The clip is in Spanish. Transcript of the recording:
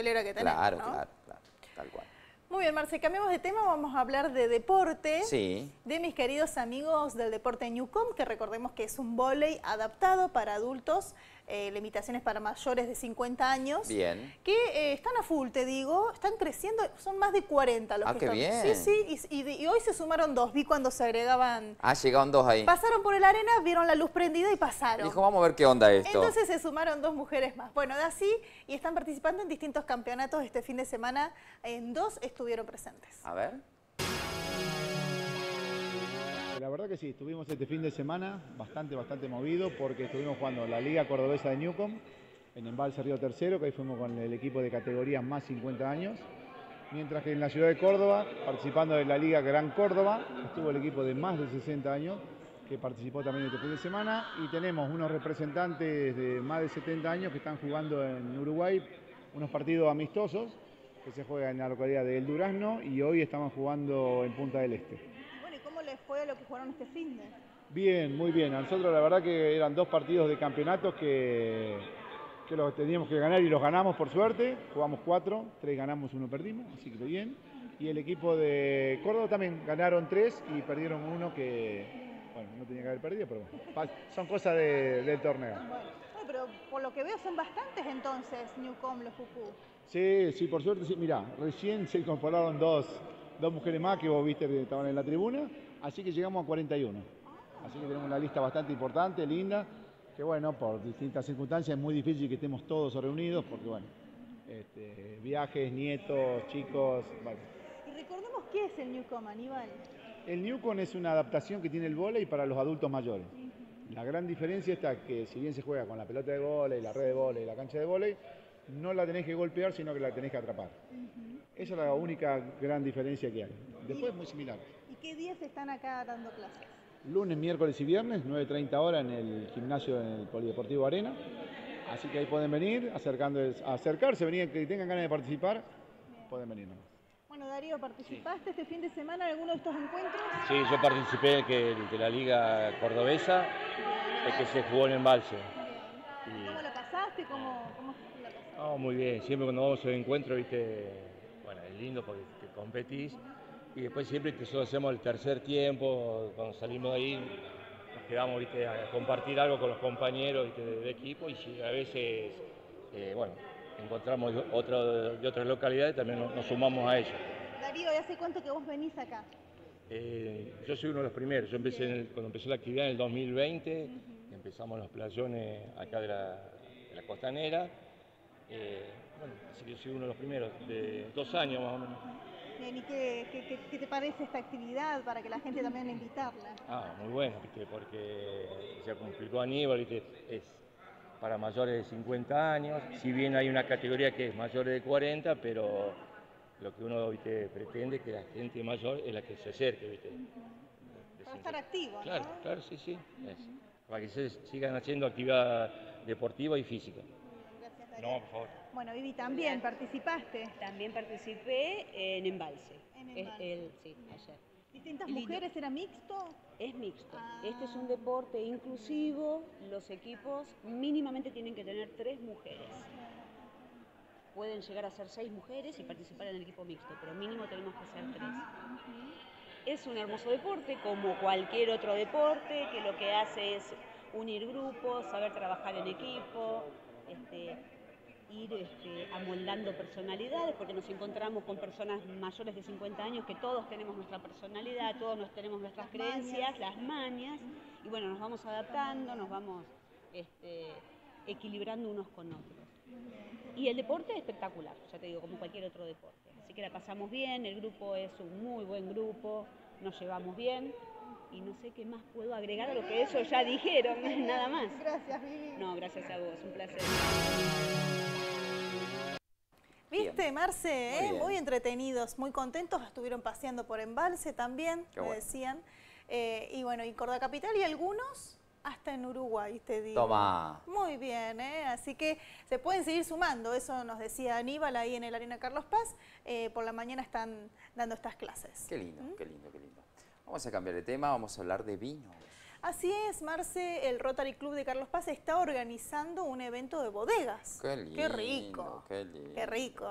cartelera que tenemos, Claro, claro, claro, tal cual. Muy bien, Marce, cambiamos de tema, vamos a hablar de deporte. Sí. De mis queridos amigos del deporte Newcom, que recordemos que es un vóley adaptado para adultos, eh, limitaciones para mayores de 50 años. Bien. Que eh, están a full, te digo, están creciendo, son más de 40 los Ah, que qué están. bien. Sí, sí, y, y de- y hoy se sumaron dos, vi cuando se agregaban... Ah, llegaron dos ahí. Pasaron por el arena, vieron la luz prendida y pasaron. Dijo, vamos a ver qué onda esto. Entonces se sumaron dos mujeres más. Bueno, de así, y están participando en distintos campeonatos este fin de semana. En dos estuvieron presentes. A ver. La verdad que sí, estuvimos este fin de semana bastante, bastante movido porque estuvimos jugando la Liga Cordobesa de Newcom en Embalse Río Tercero, que ahí fuimos con el equipo de categoría más 50 años. Mientras que en la ciudad de Córdoba, participando de la Liga Gran Córdoba, estuvo el equipo de más de 60 años que participó también este fin de semana y tenemos unos representantes de más de 70 años que están jugando en Uruguay unos partidos amistosos que se juegan en la localidad de El Durazno y hoy estamos jugando en Punta del Este. Bueno, ¿y cómo les fue lo que jugaron este fin de? Bien, muy bien. A nosotros la verdad que eran dos partidos de campeonatos que, que los teníamos que ganar y los ganamos por suerte. Jugamos cuatro, tres ganamos, uno perdimos, así que bien. Y el equipo de Córdoba también ganaron tres y perdieron uno que, bueno, no tenía que haber perdido, pero bueno, son cosas de- del torneo. Pero por lo que veo son bastantes entonces Newcom, los Juju. Sí, sí, por suerte sí. Mirá, recién se incorporaron dos, dos mujeres más que vos viste que estaban en la tribuna, así que llegamos a 41. Así que tenemos una lista bastante importante, linda, que bueno, por distintas circunstancias es muy difícil que estemos todos reunidos, porque bueno, este, viajes, nietos, chicos. bueno. Y recordemos qué es el Newcom, Aníbal. El Newcon es una adaptación que tiene el vóley para los adultos mayores. La gran diferencia está que si bien se juega con la pelota de vóley, la red de vóley, la cancha de vóley, no la tenés que golpear, sino que la tenés que atrapar. Esa es la única gran diferencia que hay. Después es muy similar. ¿Y qué días están acá dando clases? Lunes, miércoles y viernes, 9.30 horas en el gimnasio en el Polideportivo Arena. Así que ahí pueden venir, acercando, acercarse, venir, que tengan ganas de participar, pueden venir. Darío, ¿participaste este fin de semana en alguno de estos encuentros? Sí, yo participé que- de la Liga Cordobesa, el que se jugó en Embalse. Y, ¿Cómo la pasaste? ¿Cómo, cómo la pasaste? muy bien, siempre cuando vamos a un encuentro, viste, bueno, es lindo porque competís y después siempre que nosotros hacemos el tercer tiempo, cuando salimos de ahí, nos quedamos, viste, a compartir algo con los compañeros viste, de, de equipo y si a veces, eh, bueno, encontramos otro, de otras localidades, también nos, nos sumamos a ellos. Darío, ¿y hace cuánto que vos venís acá? Eh, yo soy uno de los primeros. Yo empecé en el- cuando empezó la actividad en el 2020, empezamos los playones acá de la, de la costanera. Eh, bueno, así que yo soy uno de los primeros, de dos años más o menos. Bien, ¿y qué, qué- qué- qué te parece esta actividad para que la gente también invitarla? Ah, muy bueno, ¿viste? porque ya como explicó Aníbal, ¿viste? es para mayores de 50 años, si bien hay una categoría que es mayores de 40, pero lo que uno ¿viste? pretende es que la gente mayor es la que se acerque. ¿viste? Para estar activo, Claro, ¿no? claro, sí, sí. es. Para que se sigan haciendo actividad deportiva y física. Gracias, Darío. No, por favor. Bueno, Vivi, también participaste. También participé en Embalse. En Embalse. el- sí, ayer. ¿Distintas Lindo. mujeres? ¿Era mixto? Es mixto. Ah. Este es un deporte inclusivo. Los equipos mínimamente tienen que tener tres mujeres. Pueden llegar a ser seis mujeres y participar en el equipo mixto, pero mínimo tenemos que ser tres. Es un hermoso deporte, como cualquier otro deporte, que lo que hace es unir grupos, saber trabajar en equipo, este, ir este, amoldando personalidades, porque nos encontramos con personas mayores de 50 años que todos tenemos nuestra personalidad, todos nos tenemos nuestras creencias, las mañas, y bueno, nos vamos adaptando, nos vamos este, equilibrando unos con otros. Y el deporte es espectacular, ya te digo, como cualquier otro deporte. Así que la pasamos bien, el grupo es un muy buen grupo, nos llevamos bien y no sé qué más puedo agregar a lo que ellos ya dijeron, nada más. Gracias, Vivi. No, gracias a vos, un placer. ¿Viste. Marce? Muy eh? Muy entretenidos, muy contentos. Estuvieron paseando por Embalse también, Qué me bueno. decían. Eh, y bueno, y Córdoba Capital y algunos hasta en Uruguay, te digo. Toma. Muy bien, ¿eh? así que se pueden seguir sumando, eso nos decía Aníbal ahí en el Arena Carlos Paz, eh, por la mañana están dando estas clases. Qué lindo, qué lindo, qué lindo. Vamos a cambiar de tema, vamos a hablar de vino. Así es, Marce, el Rotary Club de Carlos Paz está organizando un evento de bodegas. Qué lindo. Qué rico. Qué lindo. Qué rico.